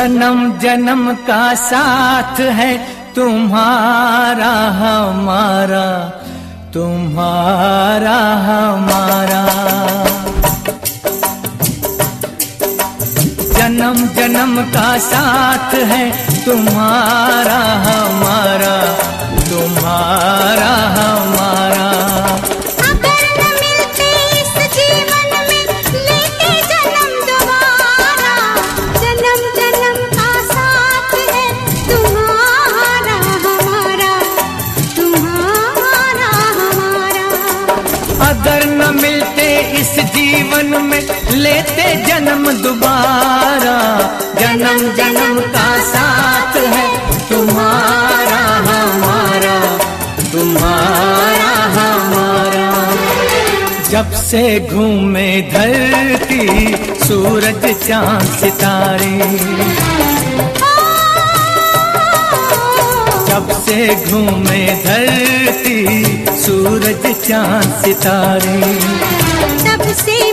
जन्म जन्म का साथ है तुम्हारा, हमारा तुम्हारा, हमारा। जन्म जन्म का साथ है तुम्हारा, हमारा तुम्हारा, हमारा। से घूमे धरती, सूरज, चाँद, सितारे। जब से घूमे धरती, सूरज, चाँद, सितारे। तब से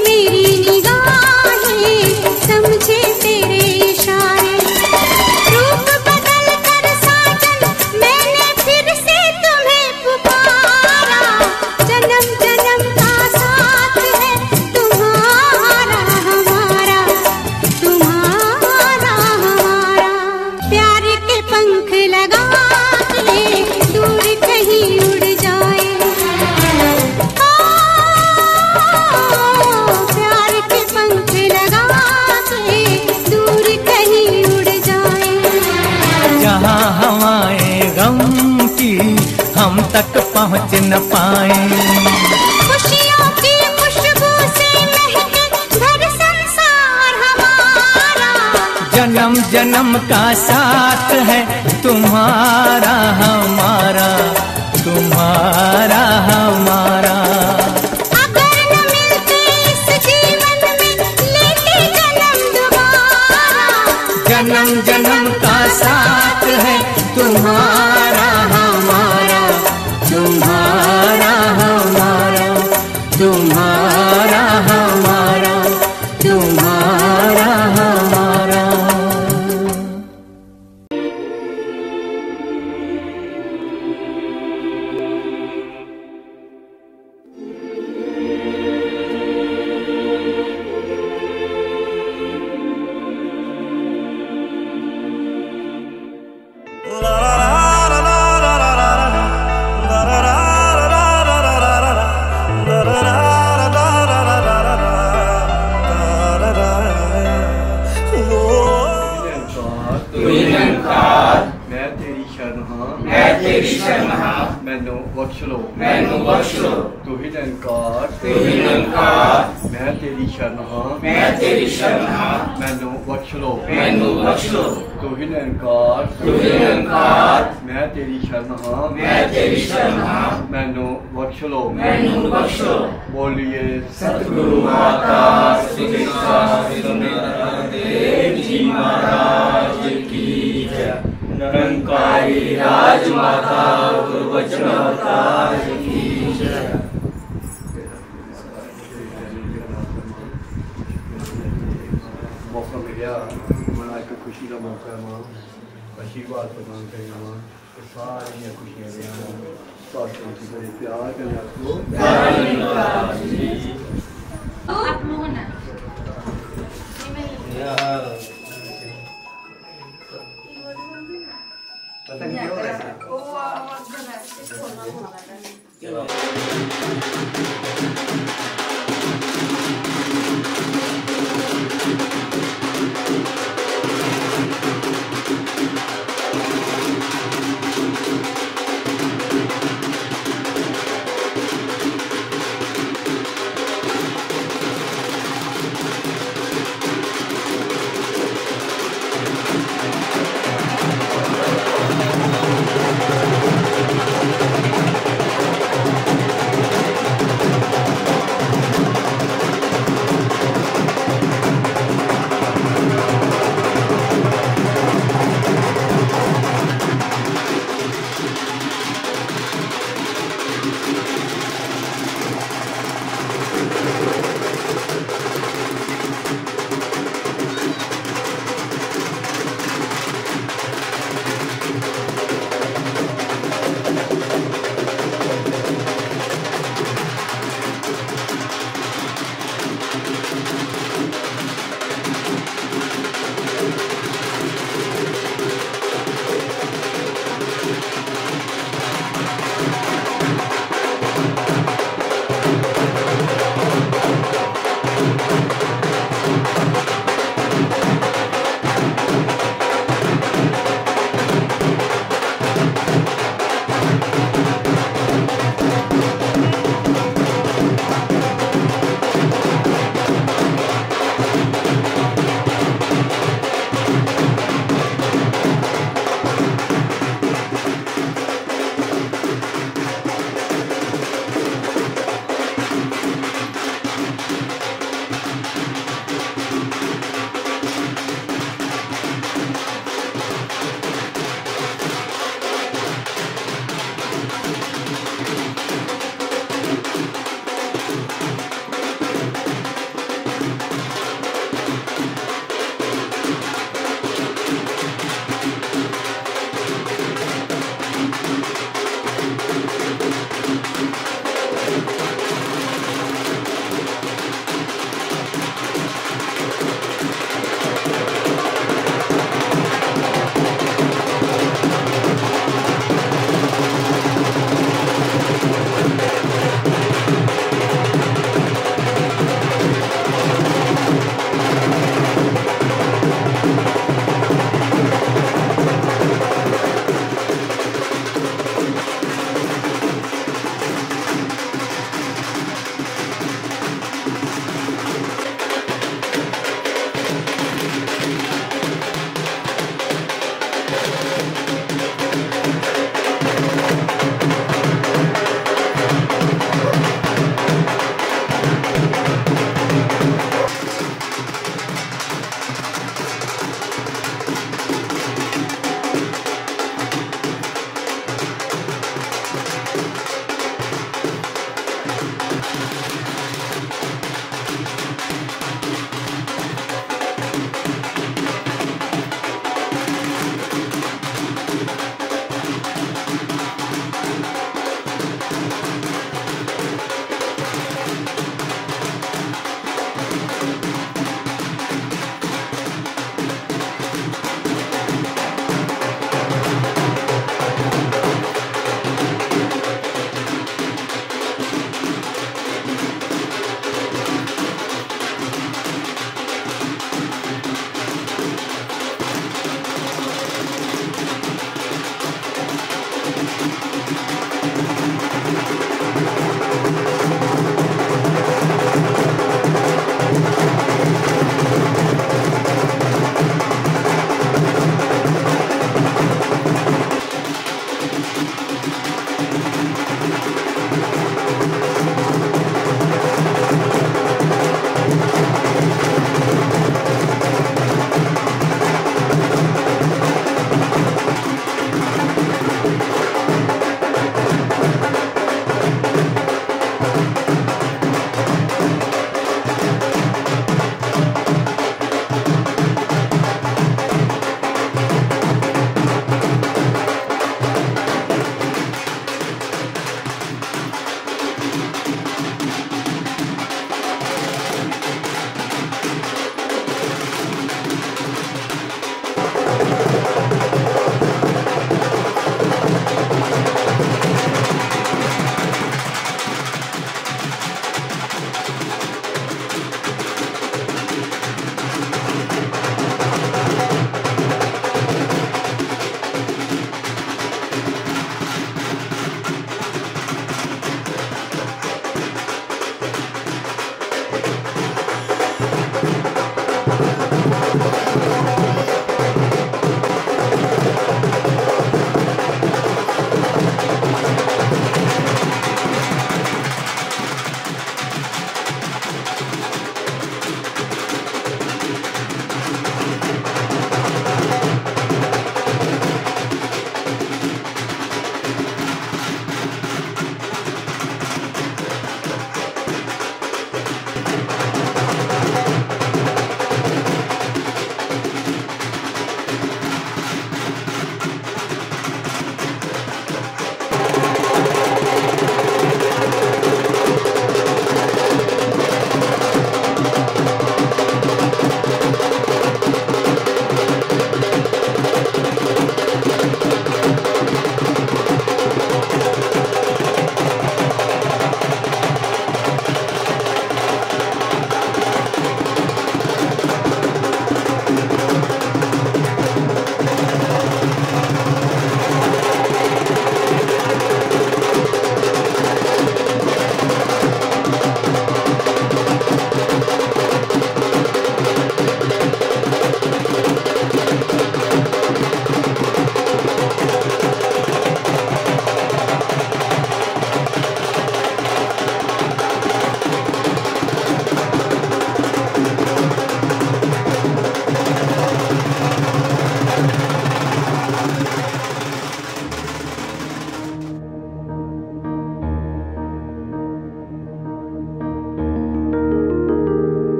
ਮੈਨੂੰ ਬਖਸ਼ ਲੋ ਤੂੰ ਹੀ ਨਿਰੰਕਾਰ ਤੂੰ ਹੀ ਨਿਰੰਕਾਰ ਮੈਂ ਤੇਰੀ ਸ਼ਰਨ ਹਾਂ ਮੈਂ ਤੇਰੀ ਸ਼ਰਨ ਹਾਂ ਮੈਨੂੰ ਬਖਸ਼ ਲੋ ਮੈਨੂੰ ਬਖਸ਼ ਲੋ ਤੂੰ ਹੀ ਨਿਰੰਕਾਰ ਤੂੰ ਹੀ ਨਿਰੰਕਾਰ ਮੈਂ ਤੇਰੀ ਸ਼ਰਨ ਹਾਂ ਮੈਂ ਤੇਰੀ ਸ਼ਰਨ ਹਾਂ ਮੈਨੂੰ ਬਖਸ਼ ਲੋ ਮੈਨੂੰ ਬਖਸ਼ ਲੋ ਬੋਲੀਏ ਸਤਿਗੁਰੂ ਮਾਤਾ ਸ੍ਰੀ ਦੇਵ ਜੀ ਮਹਾਰਾਜ ਕੀ ਜੈ मौका मिला मना एक खुशी का मौका है माँ। आशीर्वाद प्रदान करें माँ। तो सारी खुशियाँ दें स्वास्थ्य बड़े प्यार करें आपको। Yeah. Thank you.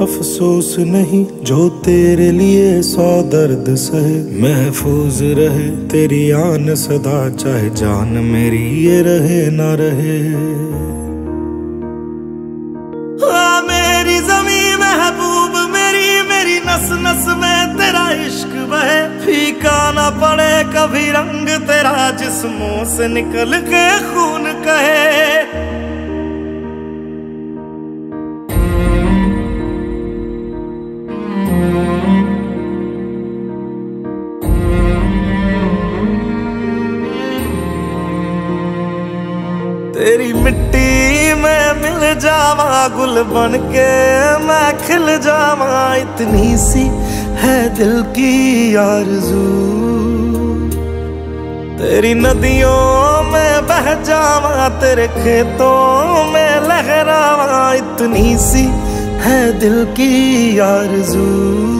अफसोस नहीं, जो तेरे लिए सौ दर्द सहे। महफूज रहे, तेरी आन सदा, चाहे जान मेरी ये रहे ना रहे। मेरी जमी महबूब, मेरी मेरी नस नस में तेरा इश्क बहे। फीका ना पड़े कभी रंग तेरा, जिस्मों से निकल के खून कहे। बन के मैं खिल जावा। इतनी सी है दिल की आरज़ू। तेरी नदियों में बह जावा, तेरे खेतों में लहरावा। इतनी सी है दिल की आरज़ू।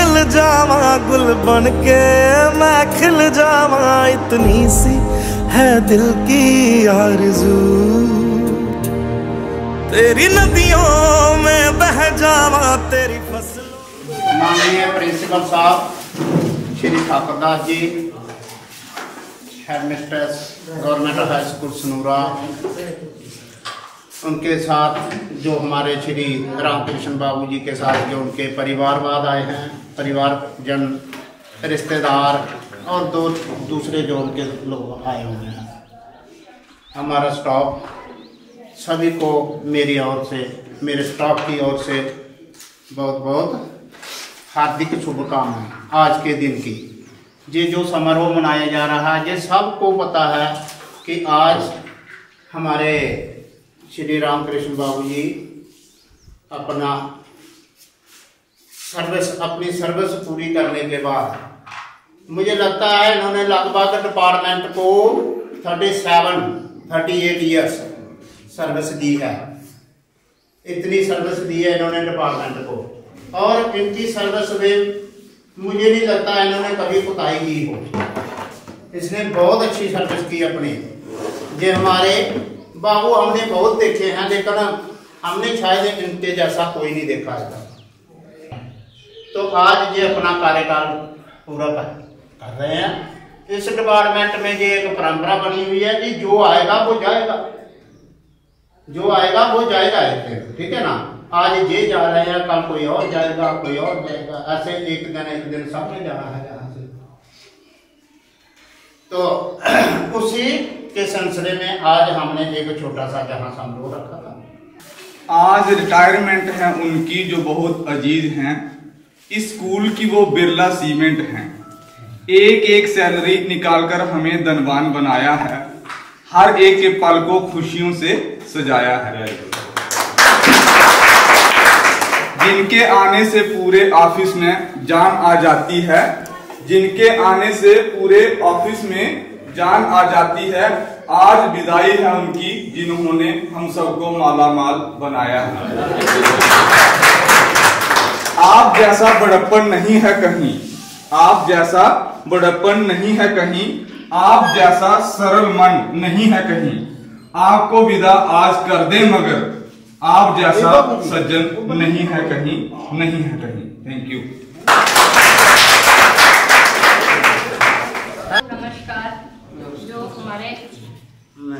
मिल जावा, गुल बन के मैं खिल जावा। इतनी सी है दिल की आरज़ू। तेरी नदियों में बह जावा, तेरी फ़सलों माननीय प्रिंसिपल साहब, Shri Thakurdas ji, headmistress, government high school Sanura, उनके साथ जो हमारे श्री रामकृष्ण बाबू जी के साथ जो उनके परिवारवाद आए हैं परिवार, जन, रिश्तेदार और दो, दूसरे जो के लोग आए हुए हैं। हमारा स्टाफ सभी को मेरी ओर से, मेरे स्टाफ की ओर से बहुत बहुत हार्दिक शुभकामनाएँ आज के दिन की। ये जो समारोह मनाया जा रहा है, ये सबको पता है कि आज हमारे श्री रामकृष्ण बाबू जी अपना सर्विस, अपनी सर्विस पूरी करने के बाद मुझे लगता है इन्होंने लगभग डिपार्टमेंट को thirty seven thirty eight years service दी है। इतनी सर्विस दी है इन्होंने डिपार्टमेंट को। और इनकी सर्विस में मुझे नहीं लगता इन्होंने कभी कुताही की हो। इसने बहुत अच्छी सर्विस की अपनी। ये हमारे बाबू हमने बहुत देखे हैं, लेकिन हमने शायद इनके जैसा कोई नहीं देखा है। तो आज ये अपना कार्यकाल पूरा कर, कर रहे हैं। इस डिपार्टमेंट में ये एक परंपरा बनी हुई है कि जो आएगा वो जाएगा। जो आएगा वो जाएगा ठीक है ना? आज ये जा रहे हैं कल कोई और जाएगा कोई और जाएगा ऐसे एक दिन एक दिन सबने जाना है यहाँ से। तो उसी के सिलसिले में आज हमने एक छोटा सा जहाँ समारोह रखा था। आज रिटायरमेंट है उनकी जो बहुत अज़ीज़ हैं इस स्कूल की वो बिरला सीमेंट हैं। एक एक सैलरी निकालकर हमें धनवान बनाया है। हर एक के पल को खुशियों से सजाया है। जिनके आने से पूरे ऑफ़िस में जान आ जाती है। जिनके आने से पूरे ऑफ़िस में जान आ जाती है। आज विदाई है उनकी, जिन्होंने हम सबको माला माल बनाया है। आप जैसा बड़प्पन नहीं है कहीं आप जैसा बड़प्पन नहीं है कहीं आप जैसा सरल मन नहीं है कहीं आपको विदा आज कर दे मगर आप जैसा सज्जन नहीं है कहीं नहीं है कहीं। थैंक यू नमस्कार। जो हमारे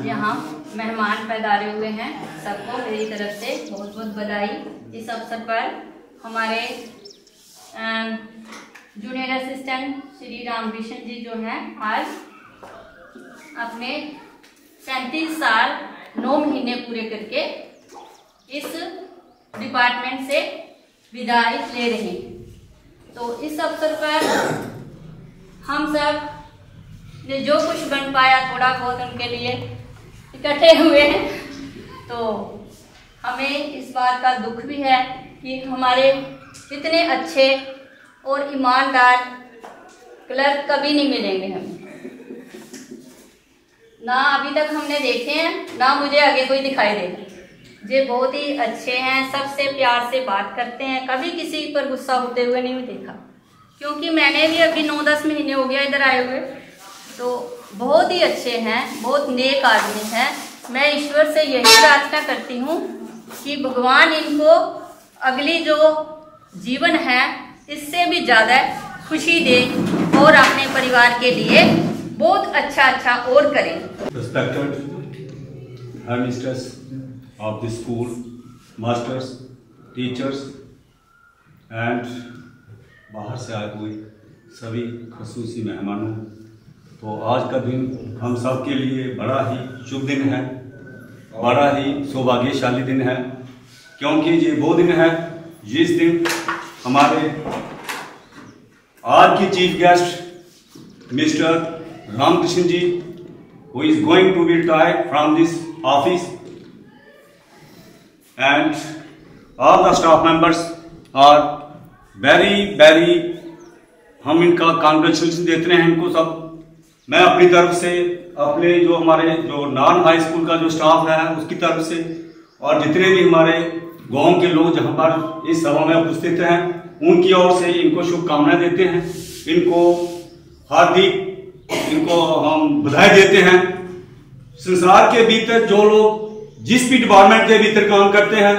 यहाँ मेहमान पैदारे हुए हैं सबको मेरी तरफ़ से बहुत बहुत बधाई। इस अवसर पर हमारे जूनियर असिस्टेंट श्री रामकृष्ण जी जो हैं, आज अपने सैंतीस साल, नौ महीने पूरे करके इस डिपार्टमेंट से विदाई ले रहे हैं। तो इस अवसर पर हम सबने जो कुछ बन पाया थोड़ा बहुत उनके लिए इकट्ठे हुए तो हमें इस बात का दुख भी है कि हमारे इतने अच्छे और ईमानदार क्लर्क कभी नहीं मिलेंगे हमें। ना अभी तक हमने देखे हैं, ना मुझे आगे कोई दिखाई देगा ये बहुत ही अच्छे हैं, सबसे प्यार से बात करते हैं, कभी किसी पर गुस्सा होते हुए नहीं देखा। क्योंकि मैंने भी अभी नौ दस महीने हो गया इधर आए हुए। तो बहुत ही अच्छे हैं, बहुत नेक आदमी हैं। मैं ईश्वर से यही प्रार्थना करती हूँ कि भगवान इनको अगली जो जीवन है इससे भी ज़्यादा खुशी दे और अपने परिवार के लिए बहुत अच्छा अच्छा और करें। Headmisters of the school, masters, teachers and बाहर से आए हुए सभी खसूसी मेहमानों तो आज का दिन हम सब के लिए बड़ा ही शुभ दिन है। बड़ा ही सौभाग्यशाली दिन है। क्योंकि ये वो दिन है, जिस दिन हमारे आज की chief guest mister Ramakrishna ji who is going to be try from this office and all the staff members are very very हम इनका कॉन्ग्रेचुलेशन देते हैं इनको सब मैं अपनी तरफ़ से अपने जो हमारे जो नॉन हाई स्कूल का जो स्टाफ है उसकी तरफ़ से और जितने भी हमारे गाँव के लोग जहाँ पर इस सभा में उपस्थित हैं, उनकी ओर से इनको शुभकामनाएँ देते हैं। इनको हार्दिक इनको हम बधाई देते हैं। संसार के भीतर जो लोग जिस भी डिपार्टमेंट के भीतर काम करते हैं,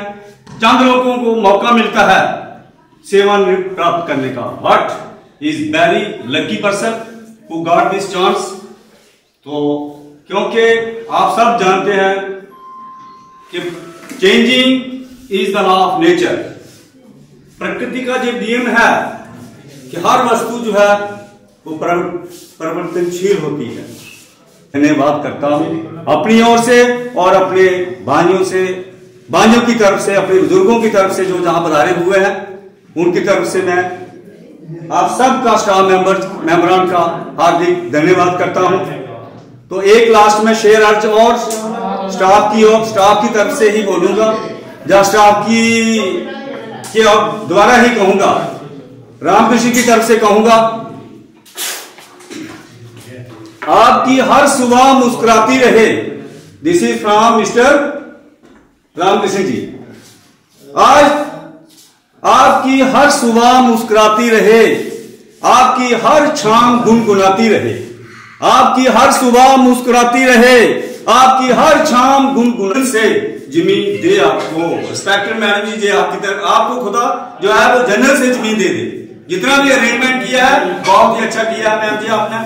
चंद लोगों को मौका मिलता है सेवानिवृत्त प्राप्त करने का। But is very lucky person who got this chance तो क्योंकि आप सब जानते हैं कि changing is the law of nature प्रकृति का जो नियम है कि हर वस्तु जो है वो परिवर्तनशील होती है। धन्यवाद करता हूँ अपनी ओर से और अपने भाइयों से, भाइयों की तरफ़ से, अपने बुज़ुर्गों की तरफ़ से जो जहाँ पधारे हुए हैं, उनकी तरफ़ से मैं आप सबका स्टाफ मेंबर मेंबरान का हार्दिक धन्यवाद करता हूँ। तो एक लास्ट में शेयर अर्ज़ और स्टाफ की और स्टाफ की तरफ़ से ही बोलूँगा। या स्टाफ की, कि दोबारा ही कहूँगा। रामकृष्ण की तरफ़ से कहूँगा। आपकी हर सुबह मुस्कुराती रहे। This is from mister Ramakrishna ji. आज आपकी हर सुबह मुस्कुराती रहे, आपकी हर शाम गुनगुनाती रहे, आपकी हर सुबह मुस्कुराती रहे, आपकी हर शाम गुनगुन से ज़मीन दे आपको। रिस्पेक्टेड मैडम जी, जे आपकी तरफ़, आपको खुदा जो है वो जनरल से ज़मीन दे दे। जितना भी अरेंजमेंट किया है, बहुत ही अच्छा किया मैम जी आपने।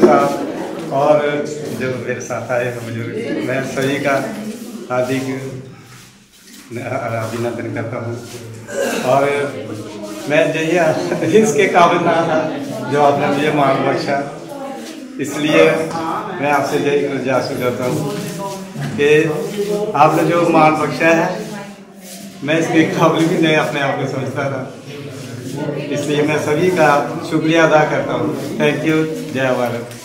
साहब और जो मेरे साथ आए हैं बुज़ुर्ग, मैं सभी का हार्दिक अभिनंदन करता हूँ। और मैं यही इसके काबिल ना था जो आपने मुझे मान बख्शा। इसलिए मैं आपसे यही गुजारिश करता हूँ कि आपने जो मान बख्शा है, मैं इसके काबिल भी नहीं, अपने आप को समझता था। इसलिए मैं सभी का शुक्रिया अदा करता हूँ। थैंक यू जय भारत।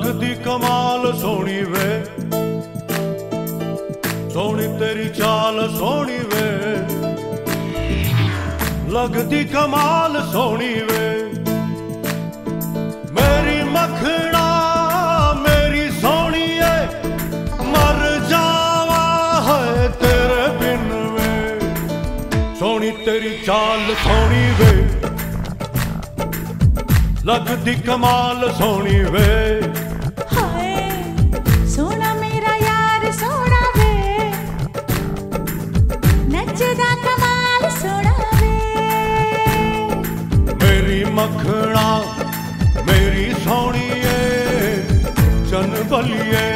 ਲੱਗਦੀ ਕਮਾਲ ਸੋਹਣੀ ਵੇ। ਸੋਹਣੀ ਤੇਰੀ ਚਾਲ ਸੋਹਣੀ ਵੇ। ਲੱਗਦੀ ਕਮਾਲ ਸੋਹਣੀ ਵੇ। ਮੇਰੀ ਮੱਖਣਾ ਮੇਰੀ ਸੋਹਣੀ ਸੋਹਣੀਏ ਮਰ ਜਾਵਾ ਹੈ ਤੇਰੇ ਬਿਨ ਵੇ। ਸੋਹਣੀ ਤੇਰੀ ਚਾਲ ਸੋਹਣੀ ਵੇ। ਲੱਗਦੀ ਕਮਾਲ ਸੋਹਣੀ ਵੇ। Italia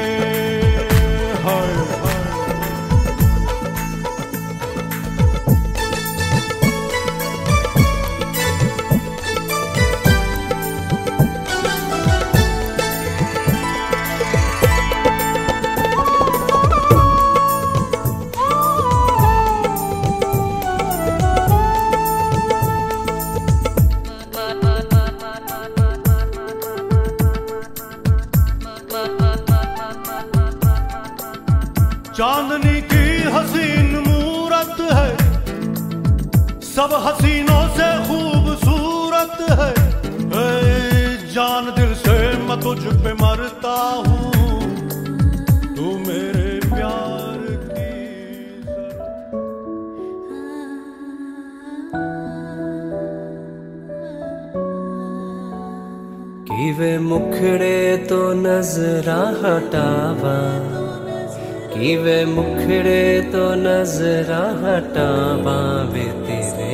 खरे तु नजरा हटे ते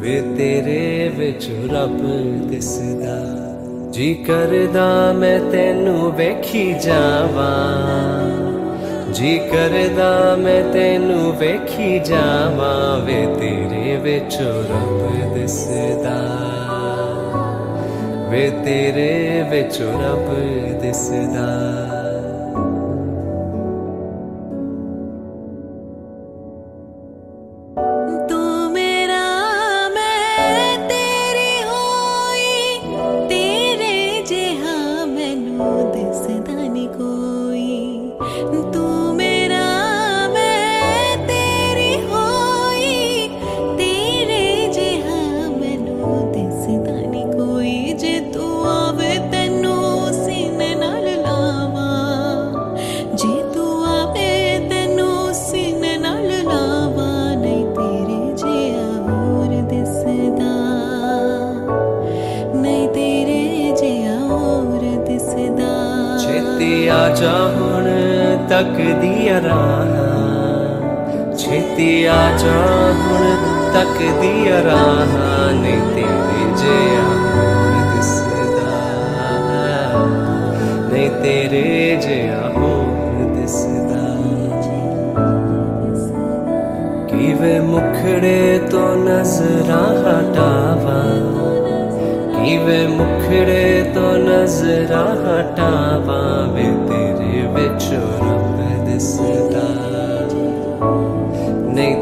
विरे वुरप दीकर मे तेखिजावा जीकर मे तेखि जावा। वे तेरे दस रे न दिसदा।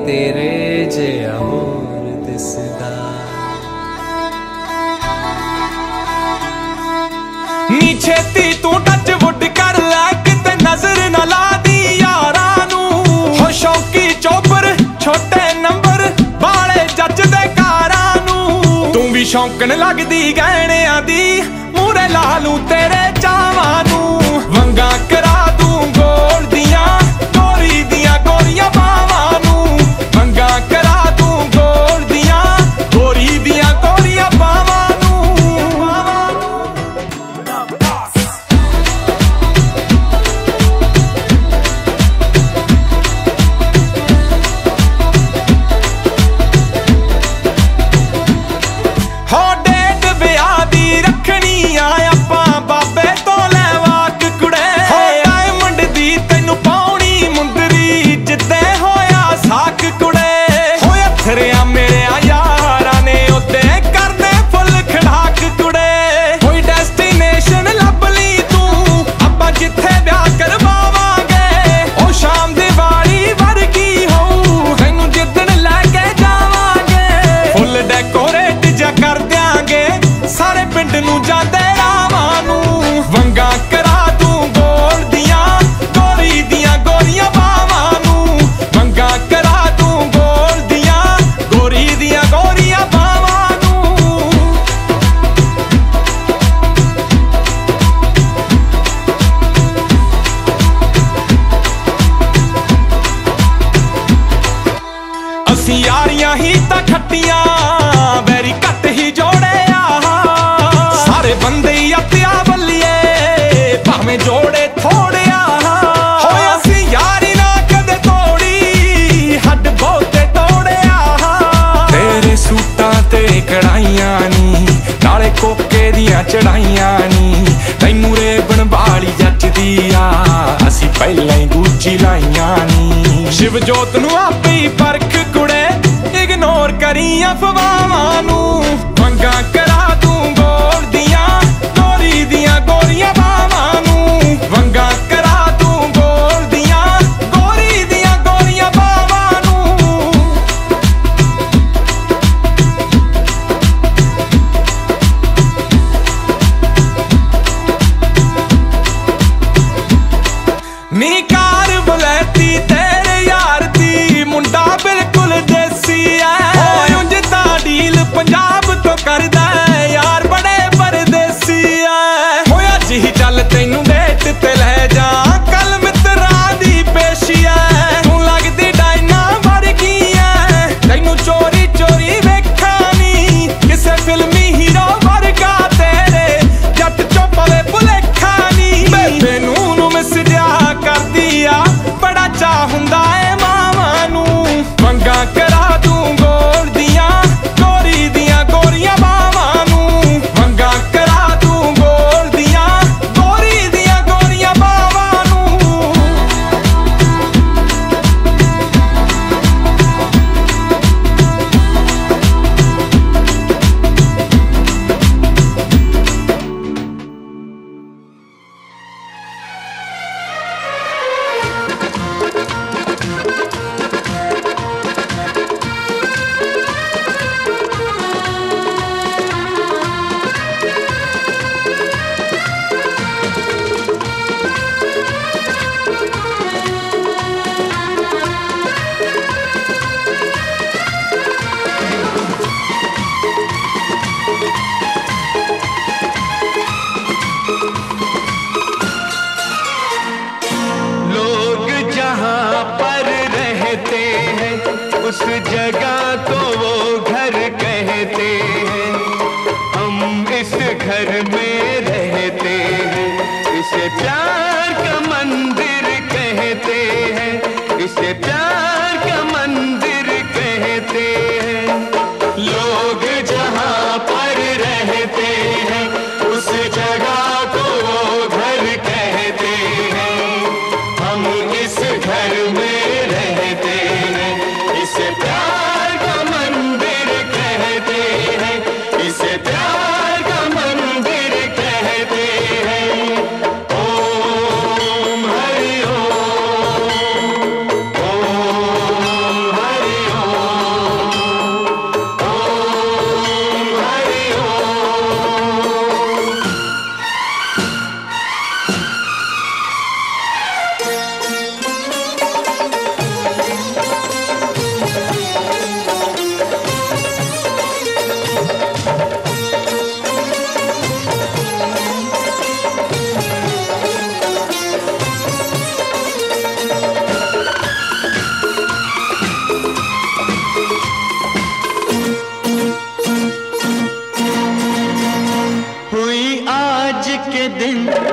ਤੇਰੇ ਜਿਹਾ ਹੋਰ ਦਿਸਦਾ। ਨੀ ਛੇਤੀ ਤੂੰ ਟੱਚ ਵੁੱਡ ਕਰ ਲੈ, ਕਿਤੇ ਨਜ਼ਰ ਨਾ ਲਾ ਦੀ ਯਾਰਾਂ ਨੂੰ। ਹੋ ਸ਼ੌਕੀ ਚੋਪਰ, ਛੋਟੇ ਨੰਬਰ, ਵਾਲੇ ਜੱਜ ਦੇ ਕਾਰਾਂ ਨੂੰ। ਤੂੰ ਵੀ ਸ਼ੌਂਕਣ ਲੱਗਦੀ ਗਹਿਣਿਆਂ ਦੀ ਮੂਰੇ ਲਾਲੂ ਤੇਰੇ ਮੰਦੇ ਆ ਪਿਆ ਬੱਲੀਏ ਭਾਵੇਂ ਜੋੜੇ ਥੋੜਿਆ ਹੋਏ ਅਸੀਂ ਯਾਰੀ ਨਾ ਕਦੇ ਤੋੜੀ ਹੱਡ ਬੋਤੇ ਤੋੜਿਆ ਤੇਰੇ ਸੂਟਾਂ ਤੇ ਕੜਾਈਆਂ ਨੀ ਨਾਲੇ ਕੋਕੇ ਦੀਆਂ ਚੜਾਈਆਂ ਨੀ। ਤੈਨੂੰ ਰੇਬਣ ਵਾਲੀ ਜੱਜਦੀ ਆ ਅਸੀਂ ਪਹਿਲਾਂ ਹੀ ਗੂਜੀ ਲਾਈਆਂ ਨੀ। ਸ਼ਿਵਜੋਤ ਨੂੰ ਆਪੇ ਹੀ ਪਰਖ ਕੁੜੇ ਇਗਨੋਰ ਕਰੀਆਂ ਫਵਾਵਾਂ ਨੂੰ।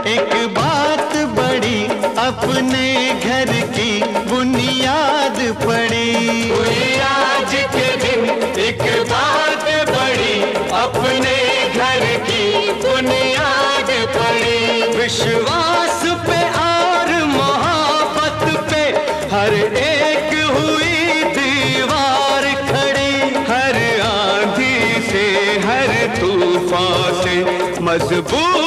एक बात बड़ी अपने घर की बुनियाद पड़ी। आज के दिन एक बात बड़ी अपने घर की बुनियाद पड़ी। विश्वास पे और मोहब्बत पे हर एक हुई दीवार खड़ी। हर आंधी से हर तूफ़ान से मज़बूत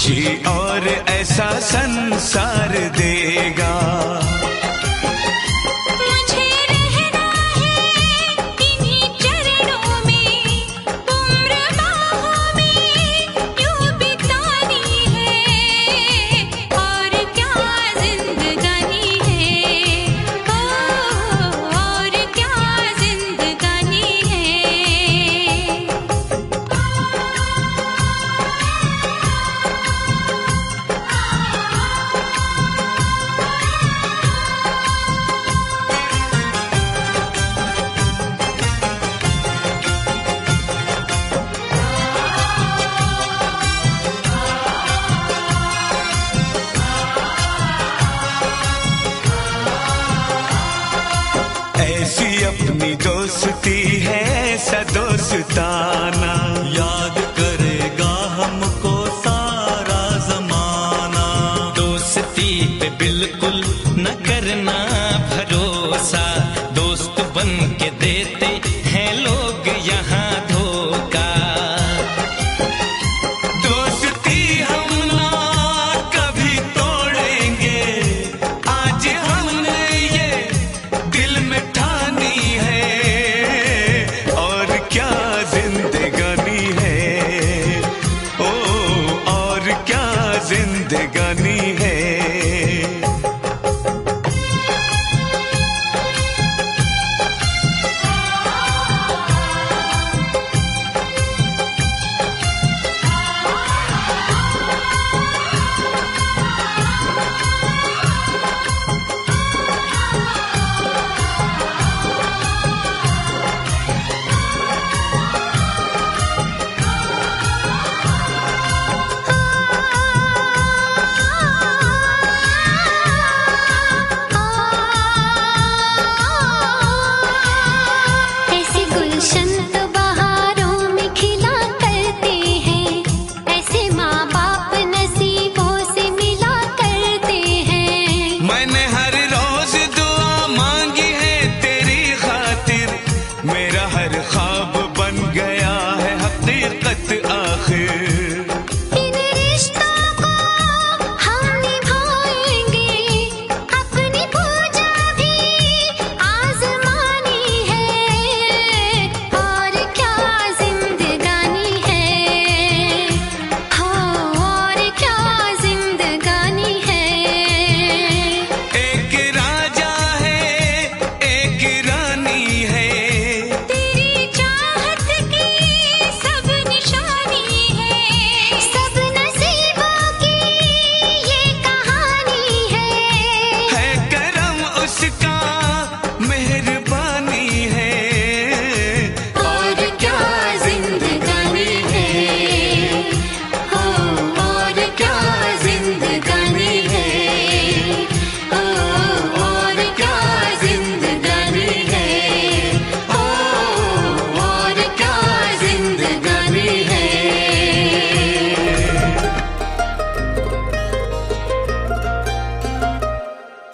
खुशी और ऐसा संसार देगा। नगरी है।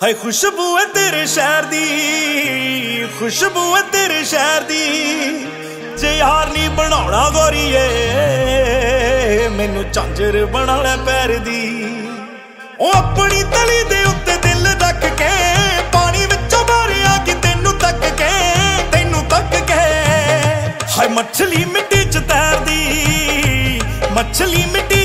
ਹਾਏ, ਖੁਸ਼ਬੂ ਹੈ ਤੇਰੇ ਸ਼ਹਿਰ ਦੀ, ਖੁਸ਼ਬੂ ਹੈ ਤੇਰੇ ਸ਼ਹਿਰ ਦੀ। ਜੇ ਯਾਰ ਨਹੀਂ ਬਣਾਉਣਾ ਗੋਰੀਏ, ਮੈਨੂੰ ਝਾਂਜਰ ਬਣਾਣਾ ਪੈਰ ਦੀ। ਉਹ ਆਪਣੀ ਤਲੀ ਦੇ ਉੱਤੇ ਦਿਲ ਰੱਖ ਕੇ, ਪਾਣੀ ਵਿੱਚੋਂ ਮਾਰਿਆ ਕਿ ਤੈਨੂੰ ਤੱਕ ਕੇ, ਤੈਨੂੰ ਤੱਕ ਕੇ। ਹਾਏ, ਮੱਛਲੀ ਮਿੱਟੀ ਚ ਤੈਰਦੀ, ਮੱਛਲੀ ਮਿੱਟੀ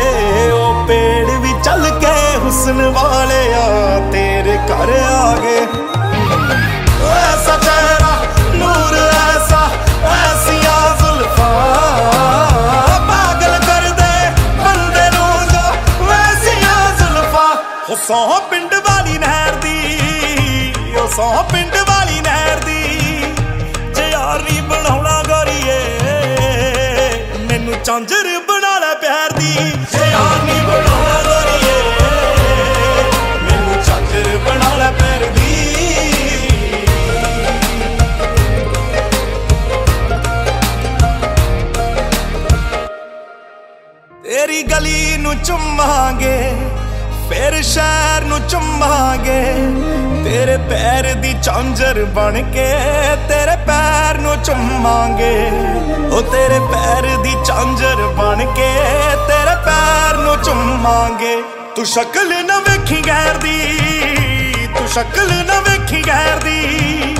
ਹੱਸਣ ਵਾਲਿਆ ਤੇਰੇ ਘਰ ਆ ਗਏ। ਐਸਾ ਸੋਹ ਪਿੰਡ ਵਾਲੀ ਨਹਿਰ ਦੀ, ਉਹ ਸੋਹ ਪਿੰਡ ਵਾਲੀ ਨਹਿਰ ਦੀ। ਜੇ ਯਾਰੀ ਬਣਾਉਣਾ ਗੋਰੀਏ ਮੈਨੂੰ ਚਾਂਜਰ ਤੇਰੀ ਗਲੀ ਨੂੰ ਚੁੰਮਾਂਗੇ, ਫਿਰ ਸ਼ਹਿਰ ਨੂੰ ਚੁੰਮਾਂਗੇ। ਤੇਰੇ ਪੈਰ ਦੀ ਚਾਂਜਰ ਬਣ ਕੇ ਤੇਰੇ ਪੈਰ ਨੂੰ ਚੁੰਮਾਂਗੇ। ਉਹ ਤੇਰੇ ਪੈਰ ਦੀ ਚਾਂਜਰ ਬਣ ਕੇ ਤੇਰੇ ਪੈਰ ਨੂੰ ਚੁੰਮਾਂਗੇ। ਤੂੰ ਸ਼ਕਲ ਨਾ ਵੇਖੀ ਗੈਰ ਦੀ, ਤੂੰ ਸ਼ਕਲ ਨਾ ਵੇਖੀ ਗੈਰ ਦੀ।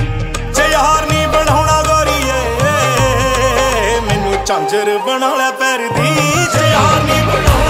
ਜੇ ਯਾਰ ਝਾਂਜਰ ਬਣਾ ਲੈ ਪੈਰ ਦੀ। ਜਾਨੀ ਬਣਾ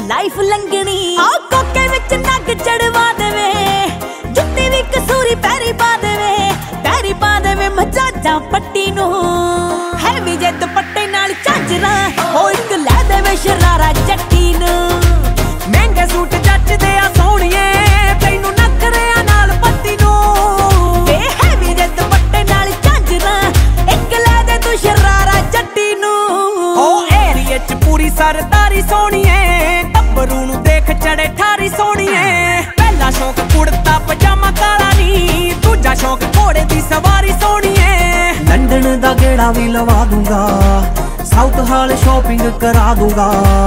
life lang जादूगार